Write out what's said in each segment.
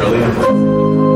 really.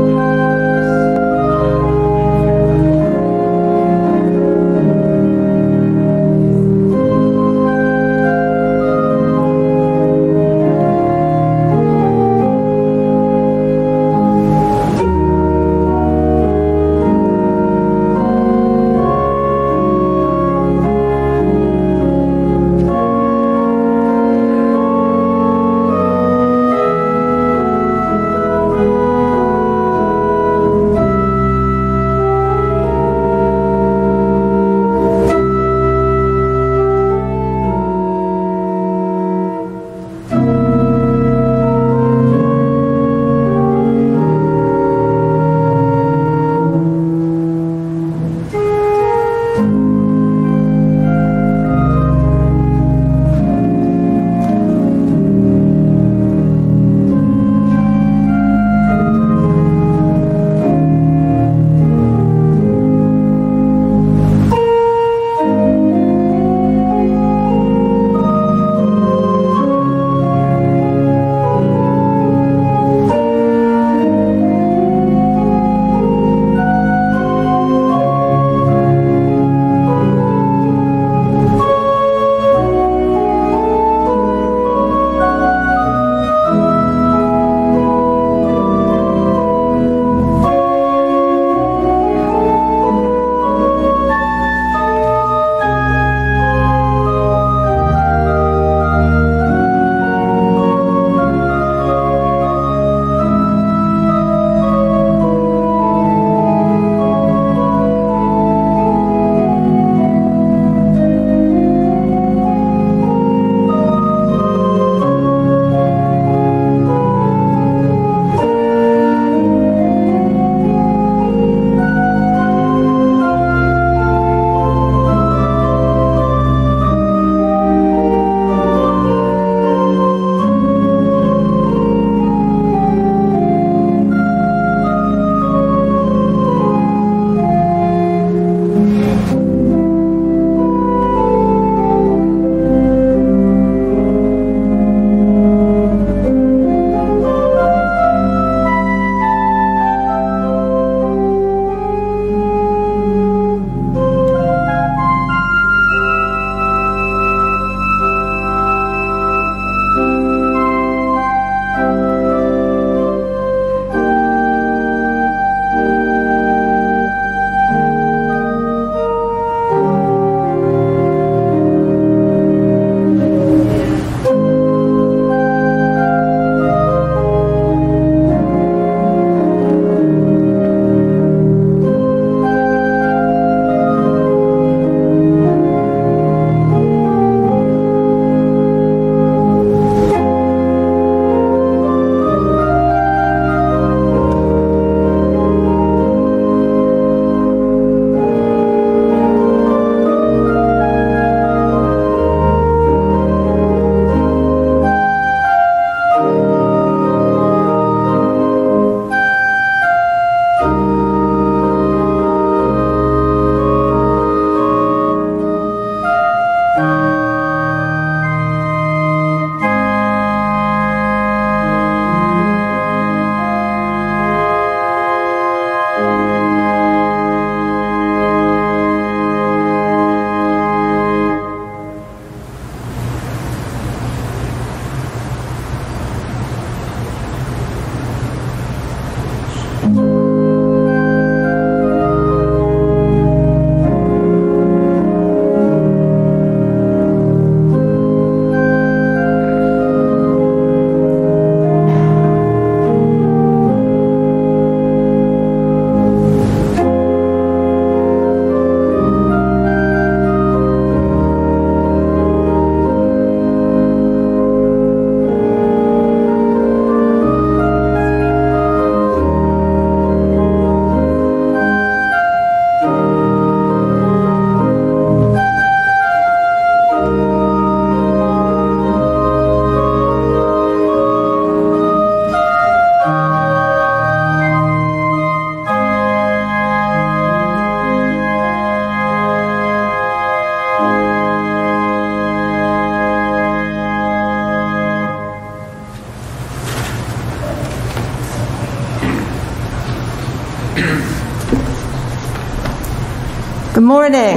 Morning.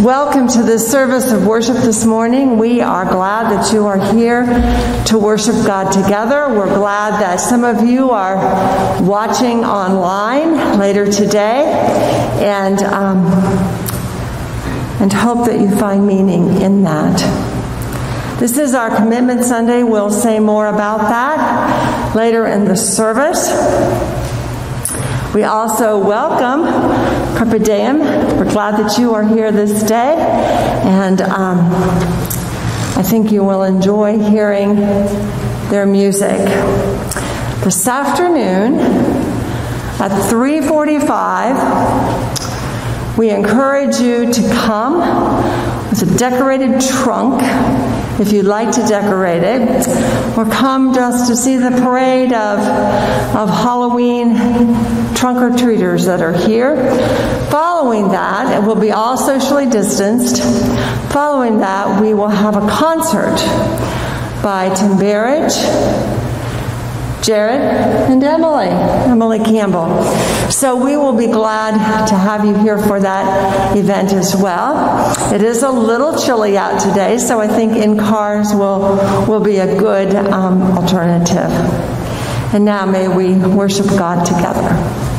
Welcome to this service of worship this morning. We are glad that you are here to worship God together. We're glad that some of you are watching online later today and, um, and hope that you find meaning in that. This is our Commitment Sunday. We'll say more about that later in the service. We also welcome Carpe Diem. We're glad that you are here this day, and um, I think you will enjoy hearing their music. This afternoon at 3:45, we encourage you to come with a decorated trunk if you'd like to decorate it, or come just to see the parade of, of Halloween trunk or treaters that are here. Following that, it will be all socially distanced. Following that, we will have a concert by Tim Barrage, Jared, and Emily, Emily Campbell. So we will be glad to have you here for that event as well. It is a little chilly out today, so I think in cars will, will be a good um, alternative. And now may we worship God together.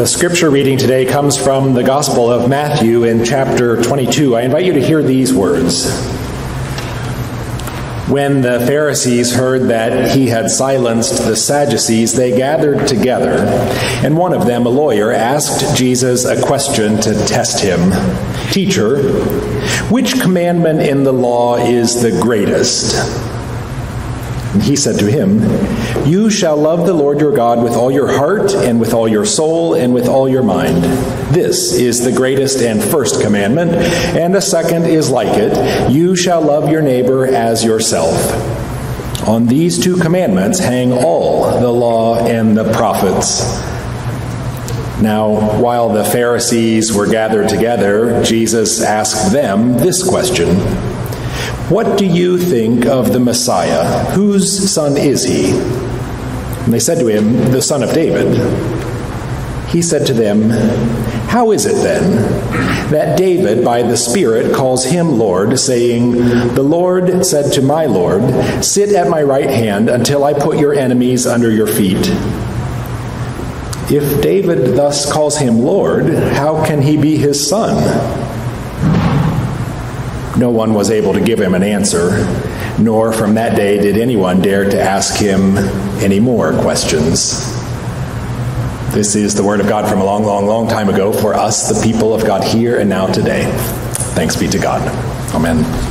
The scripture reading today comes from the Gospel of Matthew in chapter 22. I invite you to hear these words. When the Pharisees heard that he had silenced the Sadducees, they gathered together, and one of them, a lawyer, asked Jesus a question to test him Teacher, which commandment in the law is the greatest? And he said to him, You shall love the Lord your God with all your heart, and with all your soul, and with all your mind. This is the greatest and first commandment, and a second is like it You shall love your neighbor as yourself. On these two commandments hang all the law and the prophets. Now, while the Pharisees were gathered together, Jesus asked them this question. What do you think of the Messiah? Whose son is he? And they said to him, The son of David. He said to them, How is it then that David, by the Spirit, calls him Lord, saying, The Lord said to my Lord, Sit at my right hand until I put your enemies under your feet? If David thus calls him Lord, how can he be his son? No one was able to give him an answer, nor from that day did anyone dare to ask him any more questions. This is the word of God from a long, long, long time ago for us, the people of God here and now today. Thanks be to God. Amen.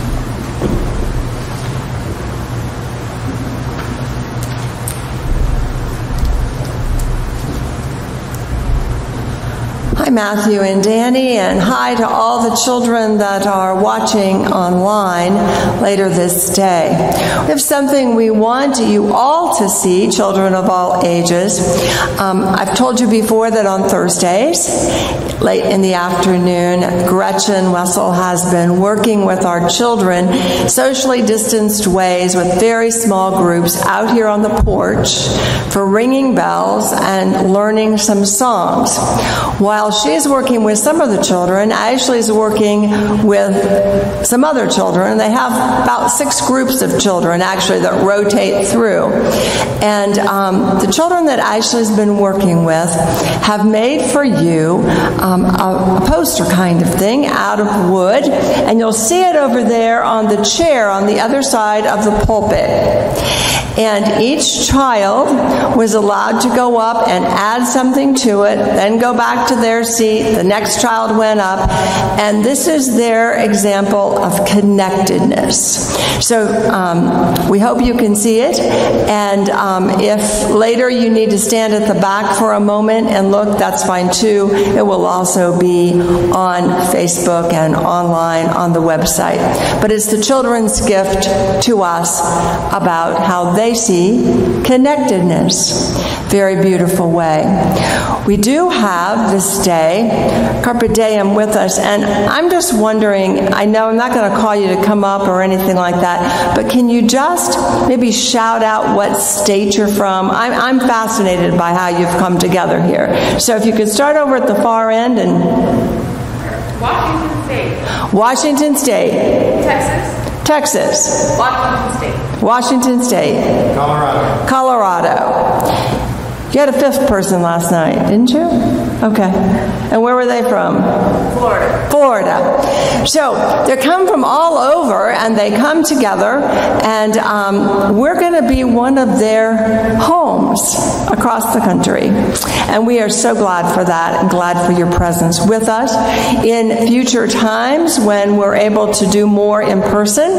Hi, Matthew and Danny, and hi to all the children that are watching online later this day. We have something we want you all to see, children of all ages. Um, I've told you before that on Thursdays, late in the afternoon, Gretchen Wessel has been working with our children socially distanced ways with very small groups out here on the porch for ringing bells and learning some songs. While she's working with some of the children, Ashley's working with some other children. They have about six groups of children actually that rotate through. And um, the children that Ashley's been working with have made for you um, a, a poster kind of thing out of wood, and you'll see it over there on the chair on the other side of the pulpit. And each child was allowed to go up and add something to it, then go back to their seat. The next child went up. And this is their example of connectedness. So um, we hope you can see it. And um, if later you need to stand at the back for a moment and look, that's fine too. It will also be on Facebook and online on the website. But it's the children's gift to us about how they see connectedness. Very beautiful way. We do have this day, Carpe Diem, with us, and I'm just wondering I know I'm not going to call you to come up or anything like that, but can you just maybe shout out what state you're from? I'm, I'm fascinated by how you've come together here. So if you could start over at the far end and. Washington State. Washington State. Texas. Texas. Washington State. Washington State. Colorado. Colorado. You had a fifth person last night, didn't you? Okay. And where were they from? Florida. Florida. So they come from all over and they come together, and um, we're going to be one of their homes across the country. And we are so glad for that and glad for your presence with us. In future times, when we're able to do more in person,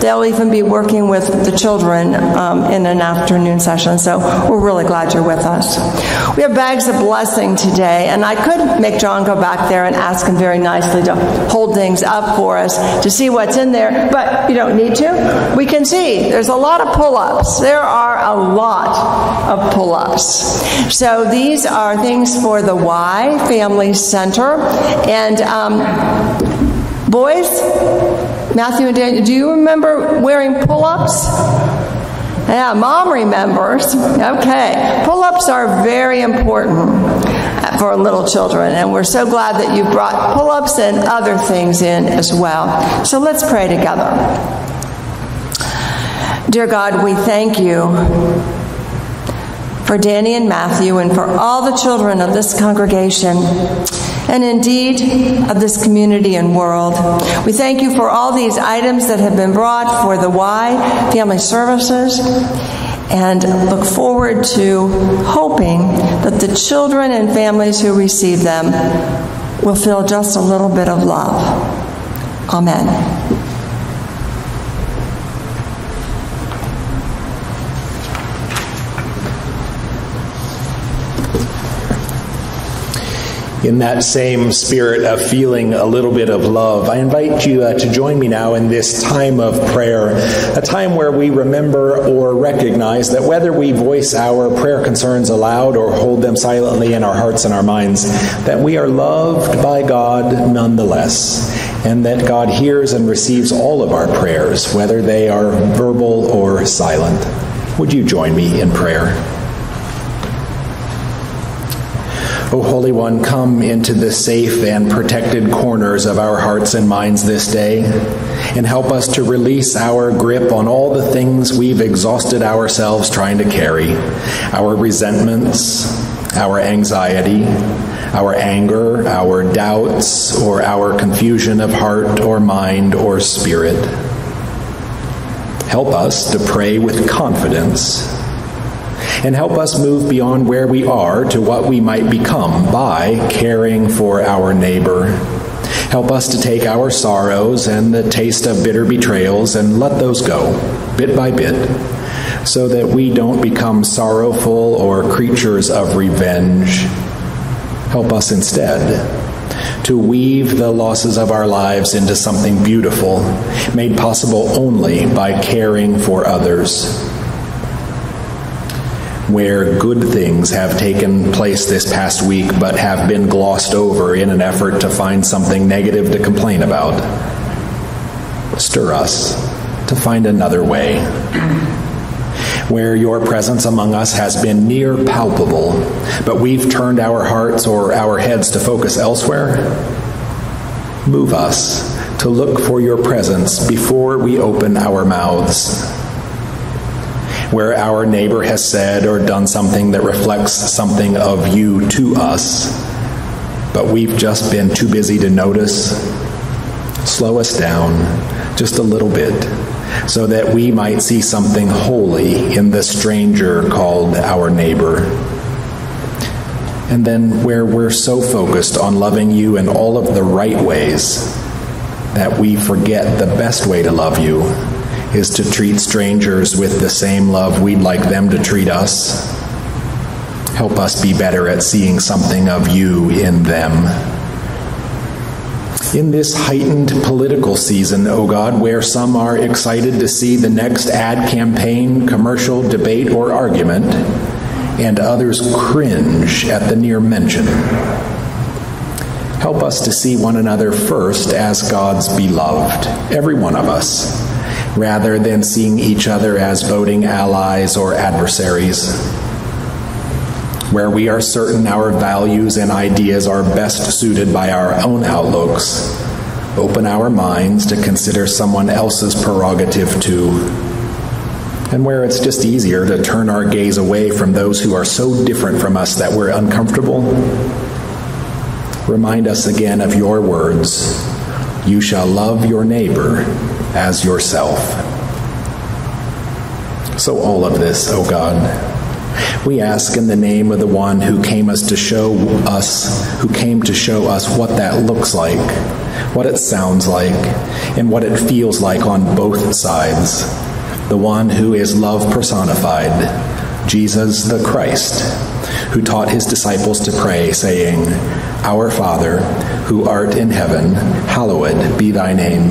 they'll even be working with the children um, in an afternoon session. So we're really glad you're with us us. We have bags of blessing today, and I could make John go back there and ask him very nicely to hold things up for us to see what's in there, but you don't need to. We can see there's a lot of pull ups. There are a lot of pull ups. So these are things for the Y Family Center. And um, boys, Matthew and Daniel, do you remember wearing pull ups? Yeah, mom remembers. Okay. Pull ups are very important for little children, and we're so glad that you brought pull ups and other things in as well. So let's pray together. Dear God, we thank you for Danny and Matthew, and for all the children of this congregation, and indeed of this community and world. We thank you for all these items that have been brought for the Y Family Services and look forward to hoping that the children and families who receive them will feel just a little bit of love. Amen. In that same spirit of feeling a little bit of love, I invite you uh, to join me now in this time of prayer, a time where we remember or recognize that whether we voice our prayer concerns aloud or hold them silently in our hearts and our minds, that we are loved by God nonetheless, and that God hears and receives all of our prayers, whether they are verbal or silent. Would you join me in prayer? O Holy One, come into the safe and protected corners of our hearts and minds this day and help us to release our grip on all the things we've exhausted ourselves trying to carry our resentments, our anxiety, our anger, our doubts, or our confusion of heart or mind or spirit. Help us to pray with confidence and help us move beyond where we are to what we might become by caring for our neighbor. Help us to take our sorrows and the taste of bitter betrayals and let those go, bit by bit, so that we don't become sorrowful or creatures of revenge. Help us instead to weave the losses of our lives into something beautiful, made possible only by caring for others where good things have taken place this past week but have been glossed over in an effort to find something negative to complain about. Stir us to find another way. Where your presence among us has been near palpable, but we've turned our hearts or our heads to focus elsewhere, move us to look for your presence before we open our mouths where our neighbor has said or done something that reflects something of you to us, but we've just been too busy to notice, slow us down just a little bit so that we might see something holy in the stranger called our neighbor. And then where we're so focused on loving you in all of the right ways that we forget the best way to love you is to treat strangers with the same love we'd like them to treat us. Help us be better at seeing something of you in them. In this heightened political season, O oh God, where some are excited to see the next ad campaign, commercial, debate, or argument, and others cringe at the near mention. Help us to see one another first as God's beloved, every one of us rather than seeing each other as voting allies or adversaries. Where we are certain our values and ideas are best suited by our own outlooks, open our minds to consider someone else's prerogative too. And where it's just easier to turn our gaze away from those who are so different from us that we're uncomfortable, remind us again of your words You shall love your neighbor as yourself. So, all of this, O oh God, we ask in the name of the one who came us to show us, who came to show us what that looks like, what it sounds like, and what it feels like on both sides. The one who is love personified, Jesus the Christ, who taught his disciples to pray, saying, Our Father, who art in heaven, hallowed be thy name.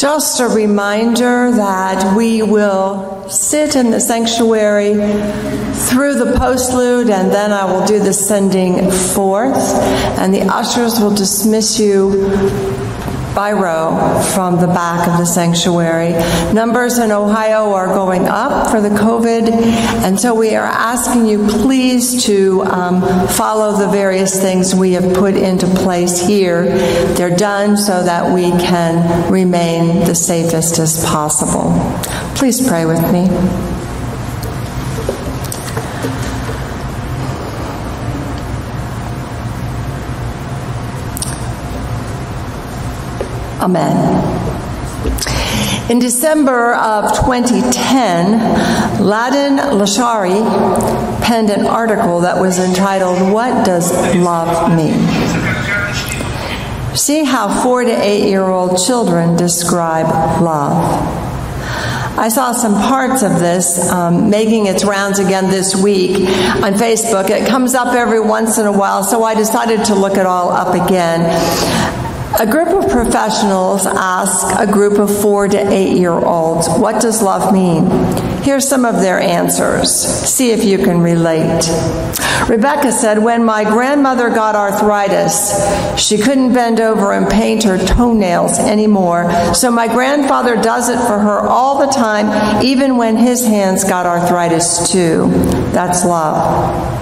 Just a reminder that we will sit in the sanctuary through the postlude and then I will do the sending forth and the ushers will dismiss you by row from the back of the sanctuary. Numbers in Ohio are going up for the COVID, and so we are asking you please to um, follow the various things we have put into place here. They're done so that we can remain the safest as possible. Please pray with me. Amen. In December of 2010, Ladin Lashari penned an article that was entitled, What Does Love Mean? See how four to eight year old children describe love. I saw some parts of this um, making its rounds again this week on Facebook. It comes up every once in a while, so I decided to look it all up again. A group of professionals ask a group of four to eight year olds, What does love mean? Here's some of their answers. See if you can relate. Rebecca said, When my grandmother got arthritis, she couldn't bend over and paint her toenails anymore. So my grandfather does it for her all the time, even when his hands got arthritis too. That's love.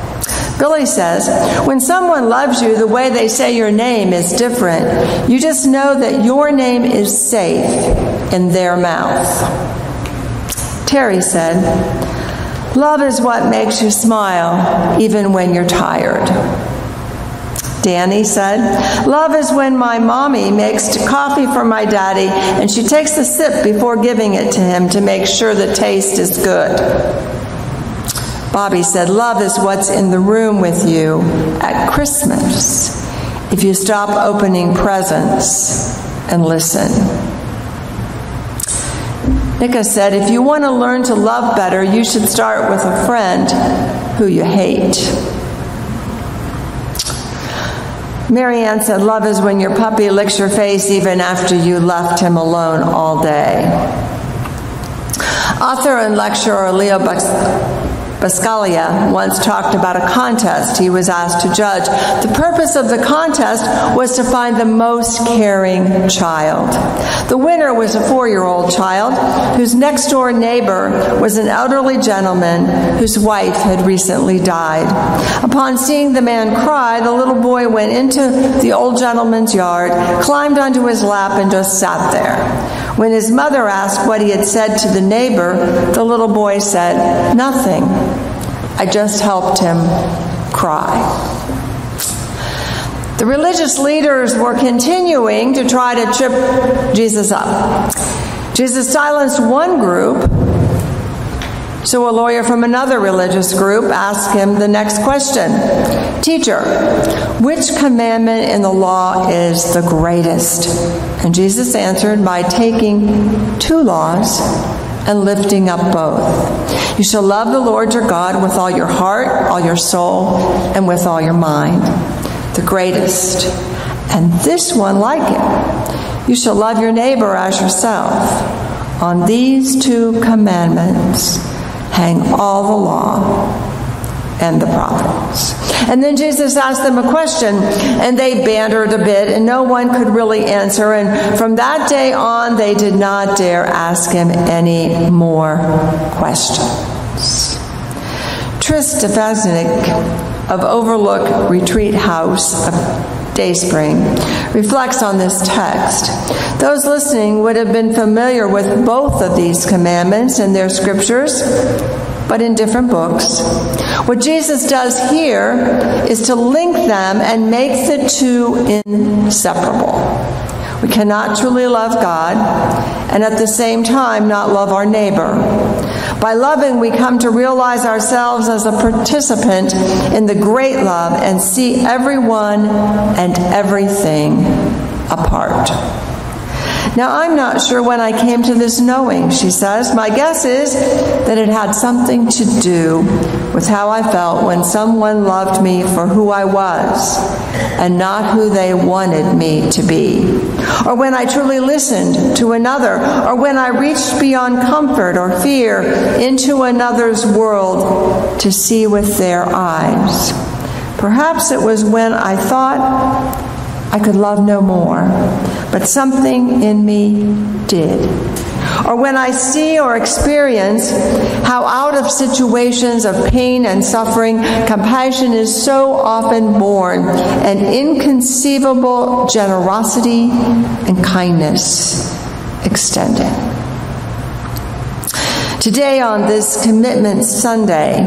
Billy says, when someone loves you, the way they say your name is different. You just know that your name is safe in their mouth. Terry said, Love is what makes you smile even when you're tired. Danny said, Love is when my mommy makes coffee for my daddy and she takes a sip before giving it to him to make sure the taste is good. Bobby said, Love is what's in the room with you at Christmas if you stop opening presents and listen. Nika said, If you want to learn to love better, you should start with a friend who you hate. Marianne said, Love is when your puppy licks your face even after you left him alone all day. Author and lecturer Leo Buscaglia once talked about a contest he was asked to judge. The purpose of the contest was to find the most caring child. The winner was a four year old child whose next door neighbor was an elderly gentleman whose wife had recently died. Upon seeing the man cry, the little boy went into the old gentleman's yard, climbed onto his lap, and just sat there. When his mother asked what he had said to the neighbor, the little boy said, Nothing. I just helped him cry. The religious leaders were continuing to try to trip Jesus up. Jesus silenced one group so a lawyer from another religious group asked him the next question Teacher, which commandment in the law is the greatest? And Jesus answered by taking two laws and lifting up both. You shall love the Lord your God with all your heart, all your soul, and with all your mind. The greatest. And this one like it. You shall love your neighbor as yourself. On these two commandments hang all the law and the prophets. And then Jesus asked them a question, and they bantered a bit, and no one could really answer. And from that day on, they did not dare ask him any more questions. Tris of Overlook Retreat House Dayspring reflects on this text. Those listening would have been familiar with both of these commandments in their scriptures, but in different books. What Jesus does here is to link them and make the two inseparable. We cannot truly love God and at the same time not love our neighbor. By loving, we come to realize ourselves as a participant in the great love and see everyone and everything apart. Now, I'm not sure when I came to this knowing, she says. My guess is that it had something to do with how I felt when someone loved me for who I was and not who they wanted me to be. Or when I truly listened to another, or when I reached beyond comfort or fear into another's world to see with their eyes. Perhaps it was when I thought I could love no more, but something in me did. Or when I see or experience how out of situations of pain and suffering, compassion is so often born, an inconceivable generosity and kindness extended. Today, on this Commitment Sunday,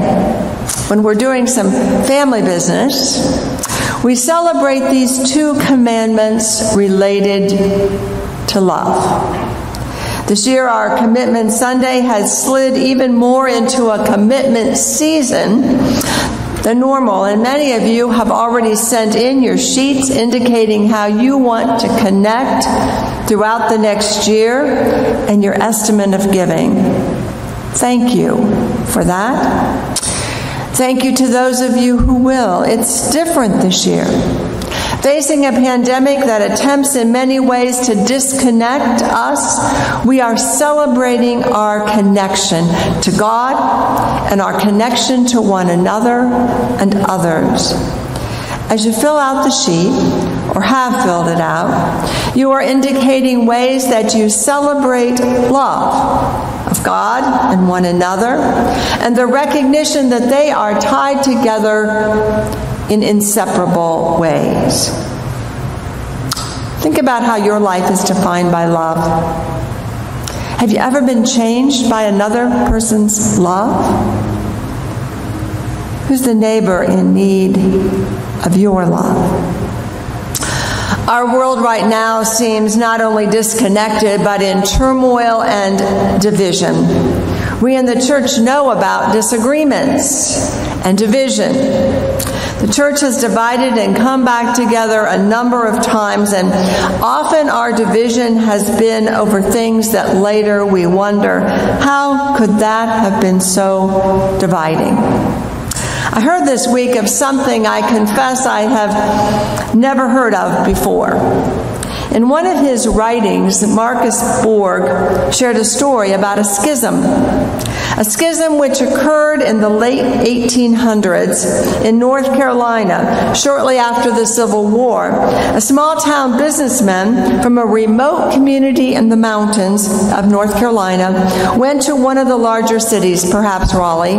when we're doing some family business, we celebrate these two commandments related to love. This year, our Commitment Sunday has slid even more into a commitment season than normal, and many of you have already sent in your sheets indicating how you want to connect throughout the next year and your estimate of giving. Thank you for that. Thank you to those of you who will. It's different this year. Facing a pandemic that attempts in many ways to disconnect us, we are celebrating our connection to God and our connection to one another and others. As you fill out the sheet, or have filled it out, you are indicating ways that you celebrate love of God and one another, and the recognition that they are tied together in inseparable ways. Think about how your life is defined by love. Have you ever been changed by another person's love? Who's the neighbor in need of your love? Our world right now seems not only disconnected, but in turmoil and division. We in the church know about disagreements and division. The church has divided and come back together a number of times, and often our division has been over things that later we wonder how could that have been so dividing? I heard this week of something I confess I have never heard of before. In one of his writings, Marcus Borg shared a story about a schism. A schism which occurred in the late 1800s in North Carolina, shortly after the Civil War. A small town businessman from a remote community in the mountains of North Carolina went to one of the larger cities, perhaps Raleigh,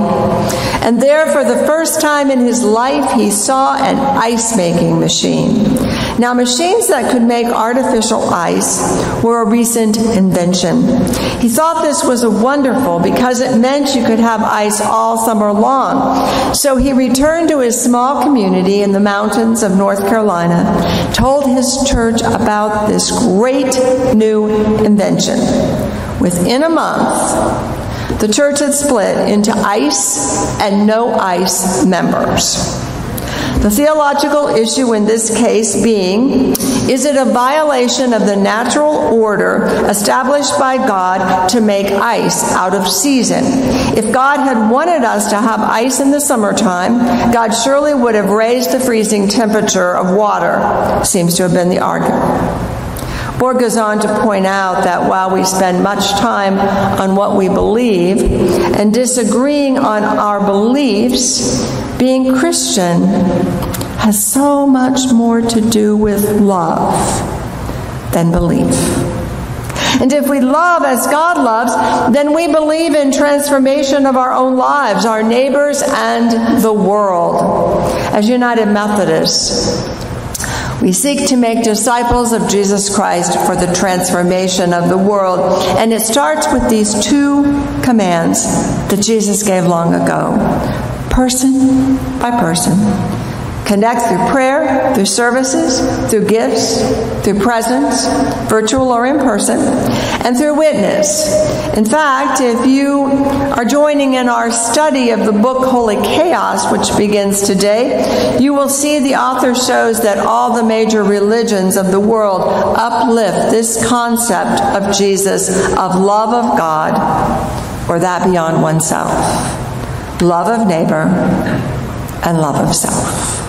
and there for the first time in his life he saw an ice making machine. Now, machines that could make artificial ice were a recent invention. He thought this was a wonderful because it meant you could have ice all summer long. So he returned to his small community in the mountains of North Carolina, told his church about this great new invention. Within a month, the church had split into ice and no ice members. The theological issue in this case being is it a violation of the natural order established by God to make ice out of season? If God had wanted us to have ice in the summertime, God surely would have raised the freezing temperature of water, seems to have been the argument. Borg goes on to point out that while we spend much time on what we believe and disagreeing on our beliefs, being Christian has so much more to do with love than belief. And if we love as God loves, then we believe in transformation of our own lives, our neighbors, and the world. As United Methodists, we seek to make disciples of Jesus Christ for the transformation of the world. And it starts with these two commands that Jesus gave long ago person by person, Connect through prayer, through services, through gifts, through presence, virtual or in person, and through witness. In fact, if you are joining in our study of the book Holy Chaos, which begins today, you will see the author shows that all the major religions of the world uplift this concept of Jesus, of love of God, or that beyond oneself, love of neighbor, and love of self.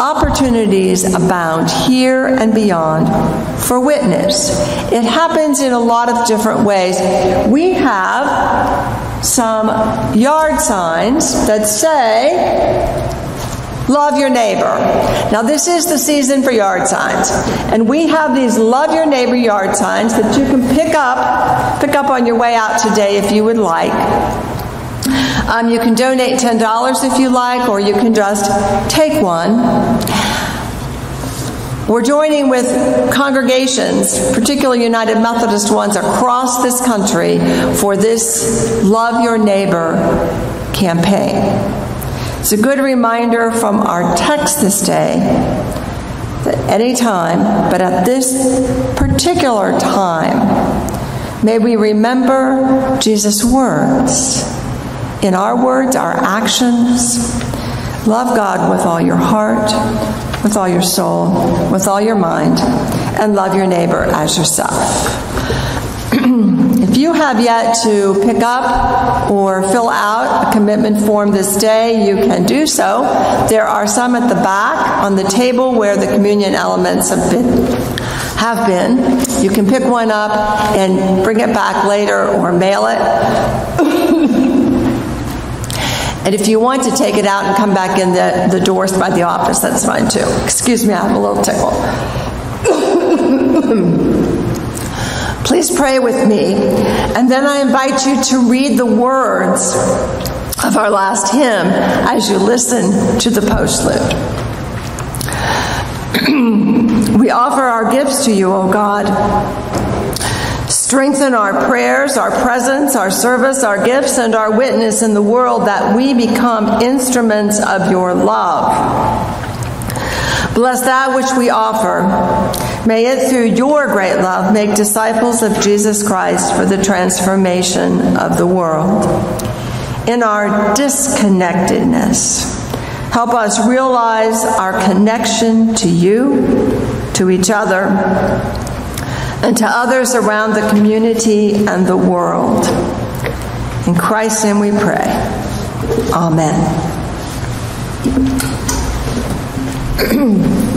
Opportunities abound here and beyond for witness. It happens in a lot of different ways. We have some yard signs that say, Love your neighbor. Now, this is the season for yard signs. And we have these love your neighbor yard signs that you can pick up, pick up on your way out today if you would like. Um, you can donate $10 if you like, or you can just take one. We're joining with congregations, particularly United Methodist ones, across this country for this Love Your Neighbor campaign. It's a good reminder from our text this day that any time, but at this particular time, may we remember Jesus' words in our words, our actions. Love God with all your heart, with all your soul, with all your mind, and love your neighbor as yourself. if you have yet to pick up or fill out a commitment form this day, you can do so. There are some at the back on the table where the communion elements have been have been. You can pick one up and bring it back later or mail it. And if you want to take it out and come back in the, the doors by the office, that's fine too. Excuse me, I have a little tickle. Please pray with me. And then I invite you to read the words of our last hymn as you listen to the postlude. we offer our gifts to you, O God Strengthen our prayers, our presence, our service, our gifts, and our witness in the world that we become instruments of your love. Bless that which we offer. May it, through your great love, make disciples of Jesus Christ for the transformation of the world. In our disconnectedness, help us realize our connection to you, to each other, and to others around the community and the world. In Christ's name we pray. Amen.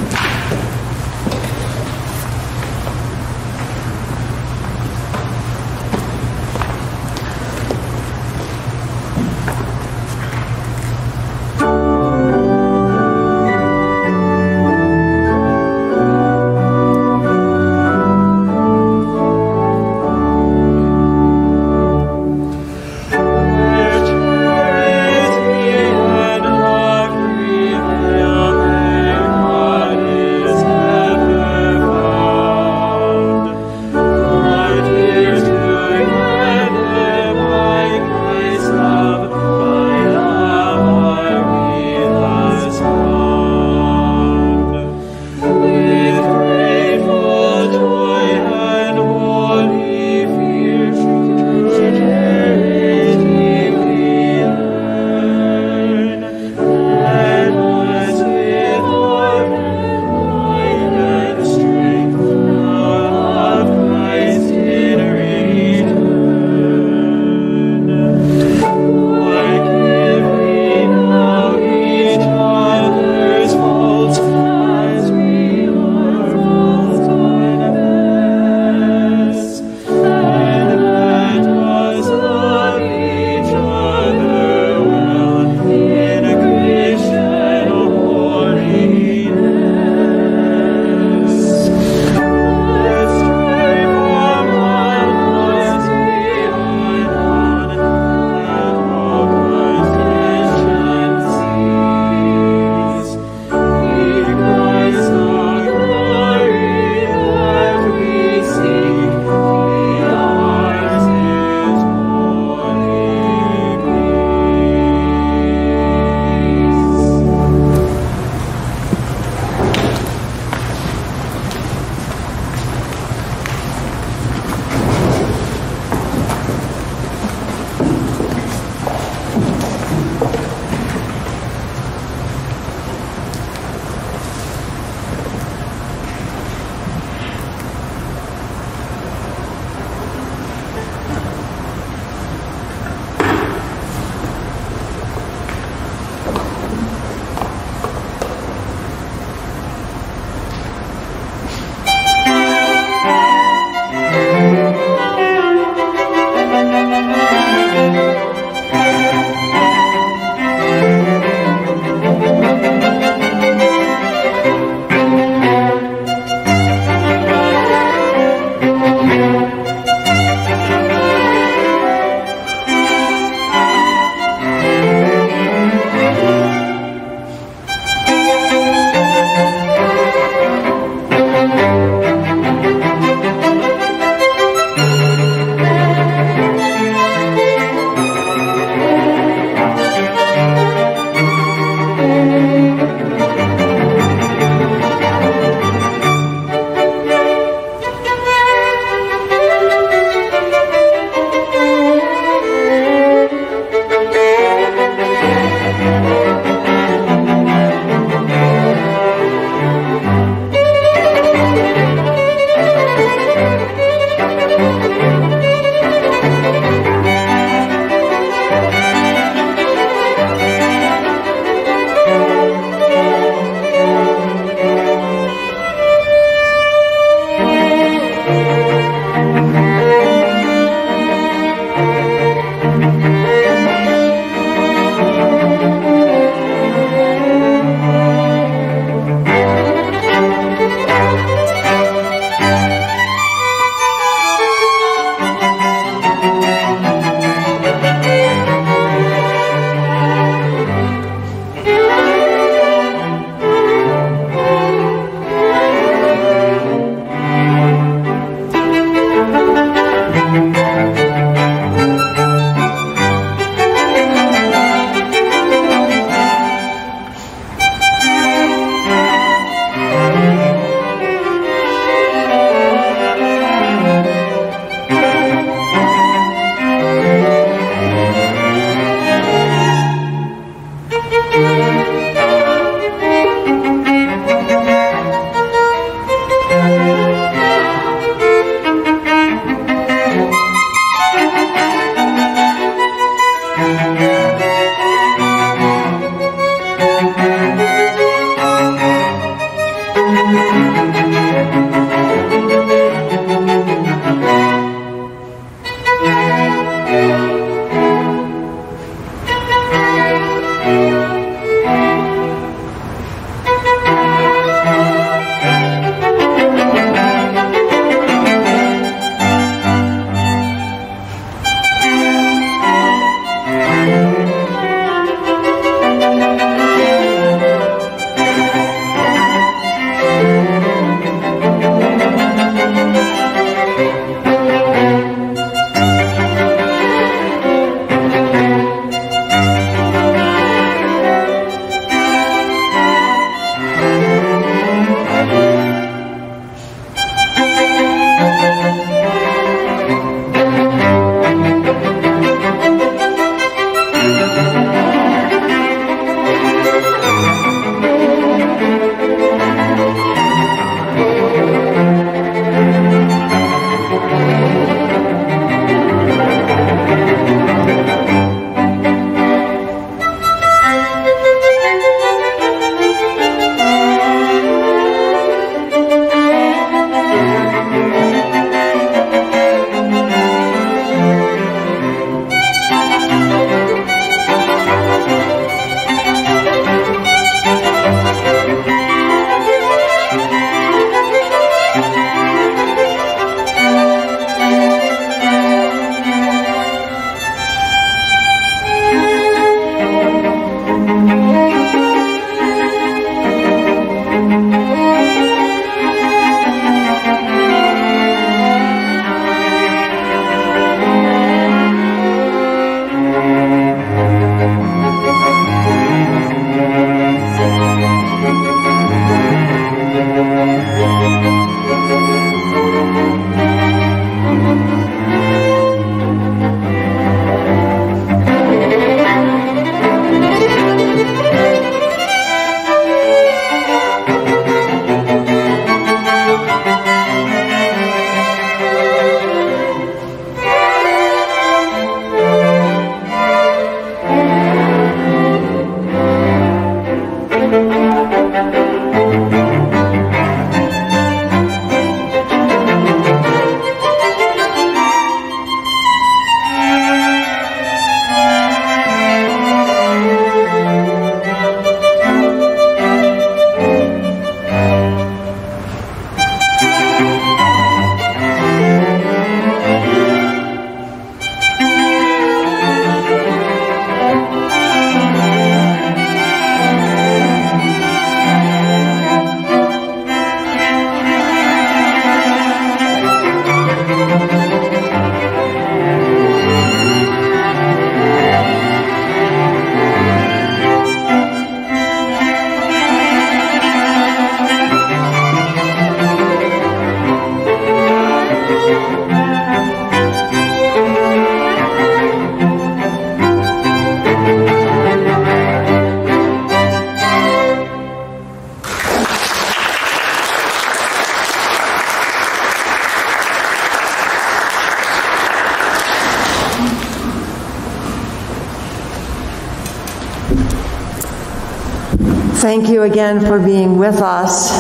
again for being with us.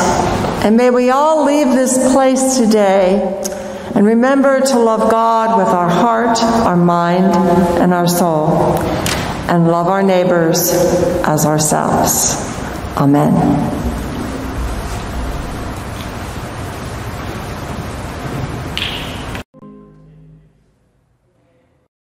And may we all leave this place today and remember to love God with our heart, our mind, and our soul, and love our neighbors as ourselves. Amen.